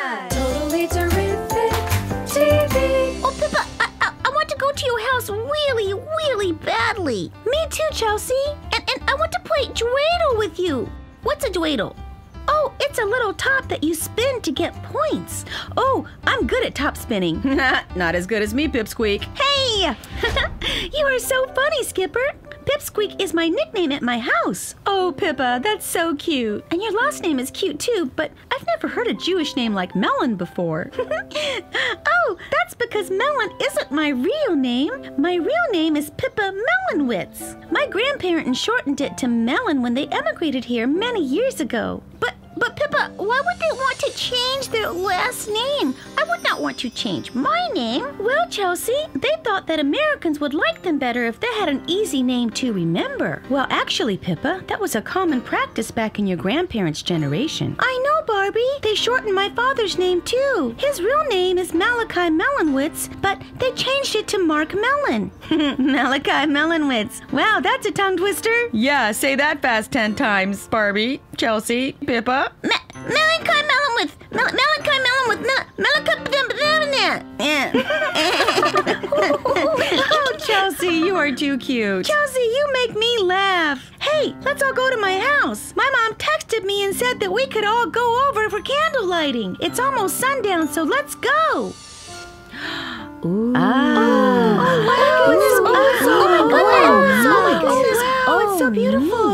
Totally terrific TV. Oh, Pippa, I, I, I want to go to your house really, really badly. Me too, Chelsea. And, and I want to play Dreidel with you. What's a Dreidel? Oh, it's a little top that you spin to get points. Oh, I'm good at top spinning. Not as good as me, Pipsqueak. Hey! you are so funny, Skipper. Pipsqueak is my nickname at my house. Oh, Pippa, that's so cute. And your last name is cute too, but I've never heard a Jewish name like Melon before. oh, that's because Melon isn't my real name. My real name is Pippa Melonwitz. My grandparents shortened it to Melon when they emigrated here many years ago. But but Pippa, why would they want to change their last name? I would not want to change my name. Well, Chelsea, they thought that Americans would like them better if they had an easy name to remember. Well, actually, Pippa, that was a common practice back in your grandparents' generation. I know, Barbie. They shortened my father's name too. His real name is Malachi Melonwitz, but they changed it to Mark Melon. Malachi Melonwitz. Wow, that's a tongue twister. Yeah, say that fast ten times, Barbie, Chelsea, Pippa. Ma- Malachi Melonwitz. Too cute. Chelsea, you make me laugh. Hey, let's all go to my house. My mom texted me and said that we could all go over for candle lighting. It's almost sundown, so let's go. Ooh. Ah. Oh, wow. Oh, oh, my goodness. Oh, Oh, my goodness. Oh, it's so Oh, beautiful.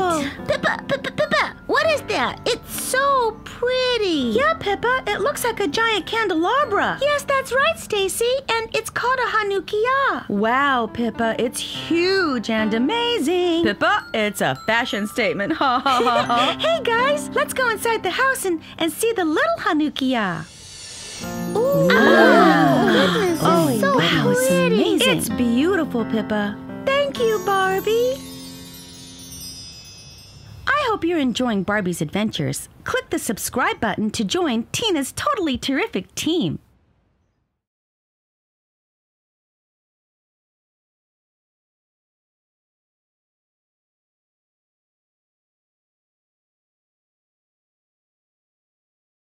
So pretty. Yeah, Pippa, it looks like a giant candelabra. Yes, that's right, Stacie. And it's called a Hanukkah. Wow, Pippa, it's huge and amazing. Pippa, it's a fashion statement. Ha ha ha ha. hey guys, let's go inside the house and, and see the little Hanukkah. Ooh. Oh, goodness, Oh, it's so wow, it's pretty. amazing. It's beautiful, Pippa. Thank you, Barbie. I hope you're enjoying Barbie's adventures. Click the subscribe button to join Tina's totally terrific team.